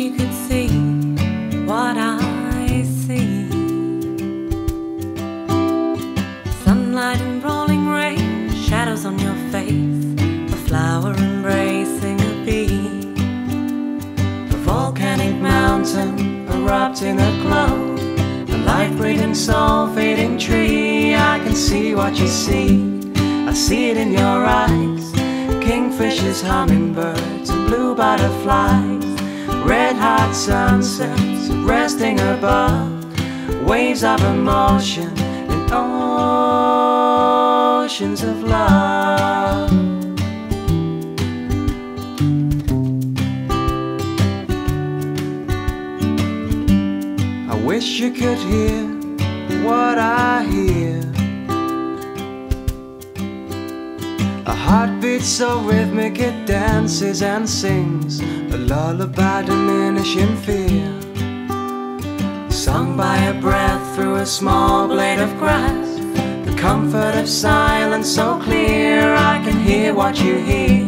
you could see what I see. Sunlight and rolling rain, shadows on your face, a flower embracing a bee. A volcanic mountain erupting a glow, a light breathing soul, fading tree. I can see what you see, I see it in your eyes. Kingfishers, hummingbirds, and blue butterflies. Red hot sunsets resting above. Waves of emotion and oceans of love. I wish you could hear what I hear. Heartbeat so rhythmic it dances and sings a lullaby diminishing fear. Sung by a breath through a small blade of grass. The comfort of silence so clear I can hear what you hear.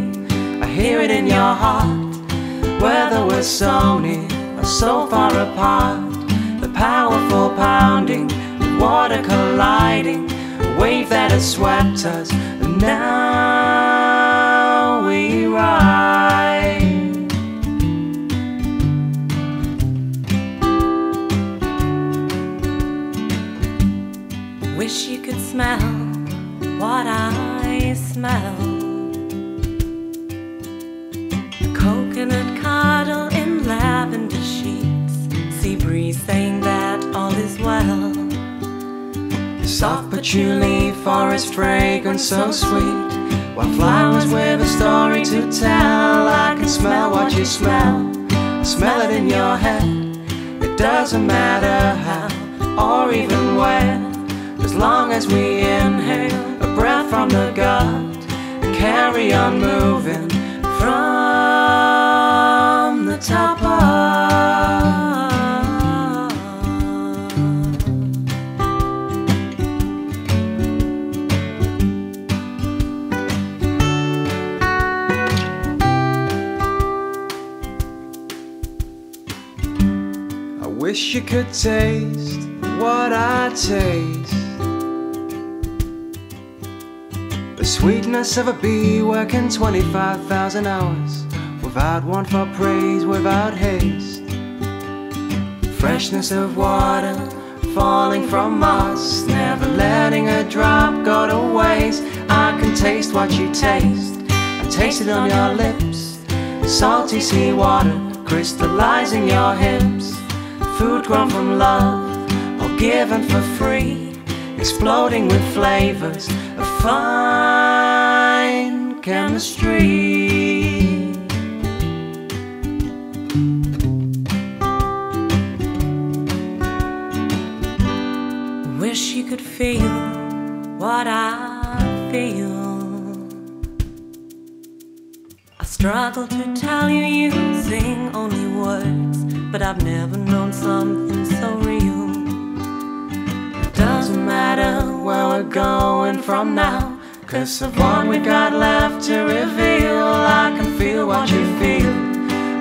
I hear it in your heart. Whether we're so near or so far apart, the powerful pounding, the water colliding, a wave that has swept us, now Wish you could smell what I smell. Coconut cuddle in lavender sheets. Sea breeze saying that all is well. Soft patchouli forest fragrance so sweet. While flowers with a story you smell. I smell it in your head. It doesn't matter how or even where, as long as we inhale a breath from the gut and carry on moving from the top wish you could taste what I taste. The sweetness of a bee working 25,000 hours without want for praise, without haste. Freshness of water falling from us, never letting a drop go to waste. I can taste what you taste. I taste it on your lips. Salty sea water crystallizing your hips. Food grown from love or given for free. Exploding with flavors of fine chemistry. Wish you could feel what I feel. I struggle to tell you using only words, but I've never known something so real. It doesn't matter where we're going from now. Cause of what we got left to reveal. I can feel what you feel.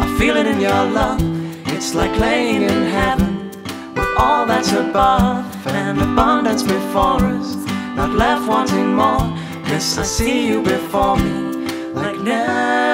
I feel it in your love. It's like laying in heaven with all that's above and the abundance before us. Not left wanting more. Cause I see you before me like never